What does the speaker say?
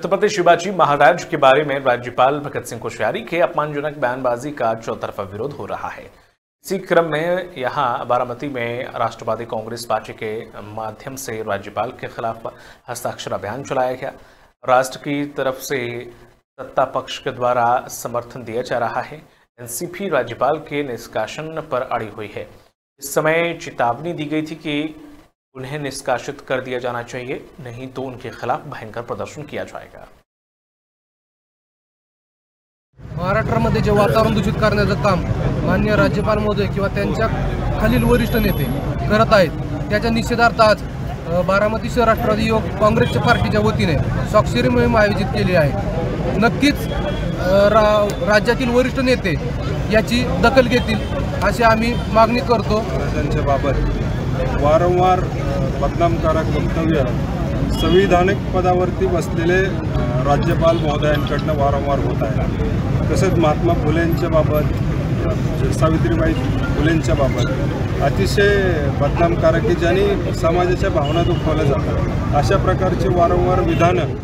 छत्रपति शिवाजी महाराज के बारे में राज्यपाल भगत सिंह कोश्यारी के अपमानजनक बयानबाजी का चौतरफा विरोध हो रहा है। इसी क्रम में यहाँ बारामती में राष्ट्रवादी कांग्रेस पार्टी के माध्यम से राज्यपाल के खिलाफ हस्ताक्षर अभियान चलाया गया। राष्ट्र की तरफ़ से सत्ता पक्ष के द्वारा समर्थन दिया जा रहा है। एनसीपी राज्यपाल के निष्कासन पर अड़ी हुई है। इस समय चेतावनी दी गई थी कि उन्हें निष्कासित कर दिया जाना चाहिए नहीं तो उनके खिलाफ भयंकर प्रदर्शन किया जाएगा। महाराष्ट्रामध्ये जे वातावरण दूषित करण्याचं काम मान्य राज्यपाल महोदय किंवा त्यांच्या खालील वरिष्ठ नेते करत आहेत त्याच्या निषेधार्थ आज बारामती शहर राष्ट्रवादी युवक काँग्रेसच्या पार्टीच्या वतीने स्वाक्षरी मोहीम आयोजित केली आहे. नक्कीच रा राज्यातील वरिष्ठ नेते याची दखल घेतील अशी आम्ही मागणी करतो. त्यांच्या बाबत वारंवार बदनामकारक वक्तव्य संविधानिक पदावरती बसलेले राज्यपाल महोदयांकडनं वारंवार होत आहे. तसेच महात्मा फुलेंच्या बाबत सावित्रीबाई फुलेंच्या बाबत अतिशय बदनामकारक की ज्यांनी समाजाच्या भावना दुखवल्या जातात. अशा प्रकारची वारंवार विधानं